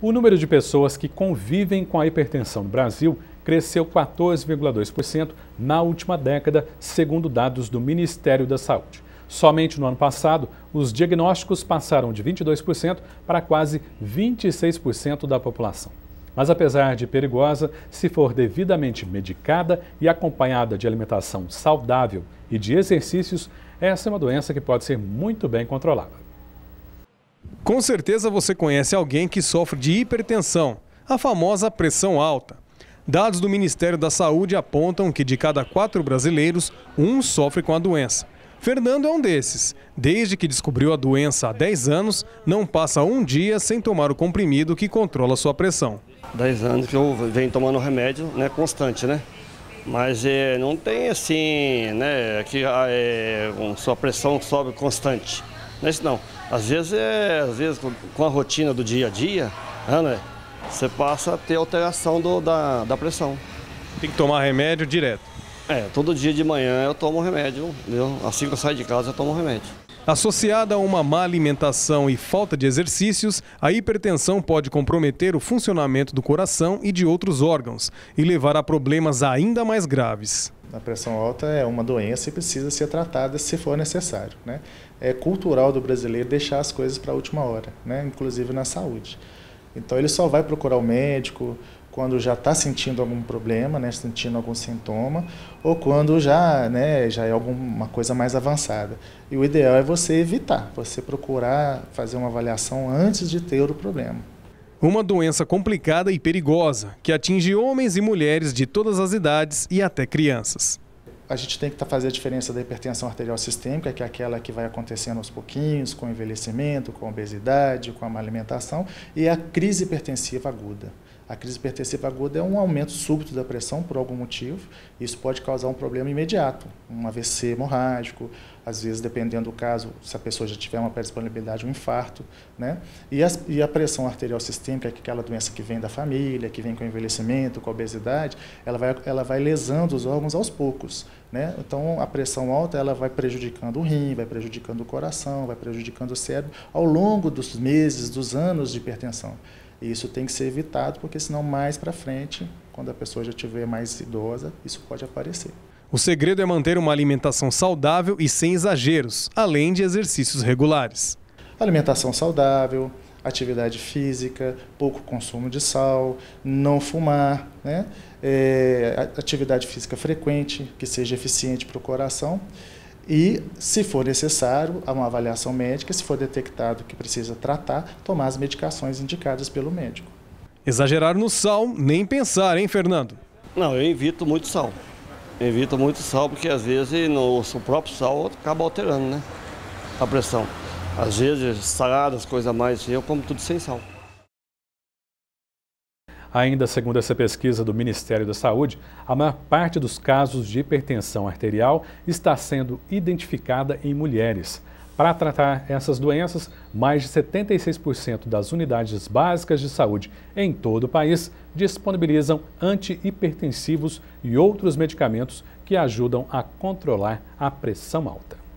O número de pessoas que convivem com a hipertensão no Brasil cresceu 14,2% na última década, segundo dados do Ministério da Saúde. Somente no ano passado, os diagnósticos passaram de 22% para quase 26% da população. Mas apesar de perigosa, se for devidamente medicada e acompanhada de alimentação saudável e de exercícios, essa é uma doença que pode ser muito bem controlada. Com certeza você conhece alguém que sofre de hipertensão, a famosa pressão alta. Dados do Ministério da Saúde apontam que de cada quatro brasileiros, um sofre com a doença. Fernando é um desses. Desde que descobriu a doença há 10 anos, não passa um dia sem tomar o comprimido que controla sua pressão. 10 anos que eu venho tomando remédio né, constante, né? Mas é, não tem assim, né, que é, sua pressão sobe constante. Não é isso não. Às vezes, é, às vezes com a rotina do dia a dia, né, você passa a ter alteração do, da, da pressão. Tem que tomar remédio direto? É, todo dia de manhã eu tomo remédio, entendeu? Assim que eu saio de casa eu tomo remédio. Associada a uma má alimentação e falta de exercícios, a hipertensão pode comprometer o funcionamento do coração e de outros órgãos e levar a problemas ainda mais graves. A pressão alta é uma doença e precisa ser tratada se for necessário. Né? É cultural do brasileiro deixar as coisas para a última hora, né? inclusive na saúde. Então ele só vai procurar o médico quando já está sentindo algum problema, né? sentindo algum sintoma, ou quando já, né, já é alguma coisa mais avançada. E o ideal é você evitar, você procurar fazer uma avaliação antes de ter o problema. Uma doença complicada e perigosa, que atinge homens e mulheres de todas as idades e até crianças. A gente tem que tá, fazer a diferença da hipertensão arterial sistêmica, que é aquela que vai acontecendo aos pouquinhos, com envelhecimento, com obesidade, com a má alimentação, e a crise hipertensiva aguda. A crise hipertensiva aguda é um aumento súbito da pressão por algum motivo. Isso pode causar um problema imediato, um AVC hemorrágico, às vezes, dependendo do caso, se a pessoa já tiver uma predisponibilidade, um infarto. Né? E, a, e a pressão arterial sistêmica, que é aquela doença que vem da família, que vem com envelhecimento, com obesidade, ela vai, ela vai lesando os órgãos aos poucos. Né? Então, a pressão alta ela vai prejudicando o rim, vai prejudicando o coração, vai prejudicando o cérebro ao longo dos meses, dos anos de hipertensão. E isso tem que ser evitado, porque senão mais para frente, quando a pessoa já estiver mais idosa, isso pode aparecer. O segredo é manter uma alimentação saudável e sem exageros, além de exercícios regulares. Alimentação saudável, atividade física, pouco consumo de sal, não fumar, né? É, atividade física frequente, que seja eficiente para o coração e, se for necessário, uma avaliação médica, se for detectado que precisa tratar, tomar as medicações indicadas pelo médico. Exagerar no sal, nem pensar, hein, Fernando? Não, eu evito muito sal. Eu evito muito sal porque às vezes no, o próprio sal acaba alterando, né? A pressão. Às vezes saladas, coisa mais, eu como tudo sem sal. Ainda segundo essa pesquisa do Ministério da Saúde, a maior parte dos casos de hipertensão arterial está sendo identificada em mulheres. Para tratar essas doenças, mais de 76% das unidades básicas de saúde em todo o país disponibilizam antihipertensivos e outros medicamentos que ajudam a controlar a pressão alta.